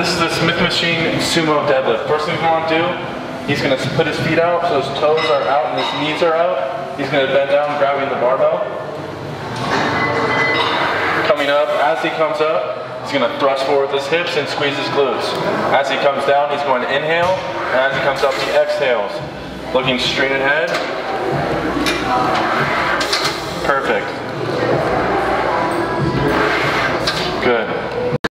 This is the Smith Machine sumo deadlift. First thing he's going to do, he's going to put his feet out so his toes are out and his knees are out. He's going to bend down, grabbing the barbell. Coming up, as he comes up, he's going to thrust forward his hips and squeeze his glutes. As he comes down, he's going to inhale, and as he comes up, he exhales. Looking straight ahead. Perfect. Good.